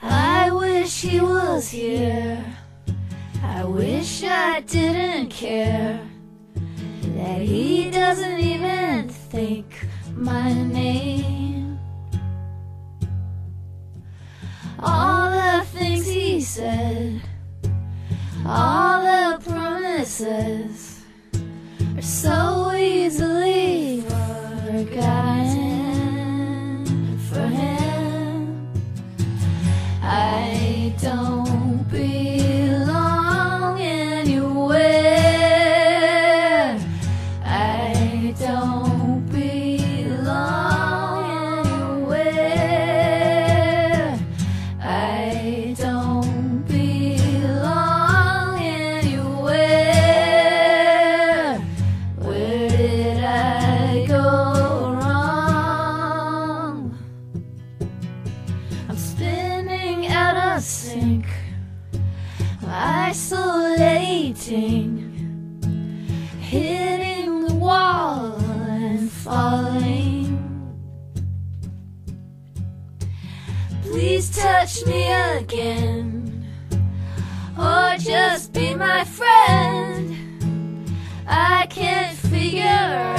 I wish he was here. I wish I didn't care that he doesn't even think my name. All the things he said, all the promises are so easily forgotten sink, isolating, hitting the wall and falling. Please touch me again, or just be my friend. I can't figure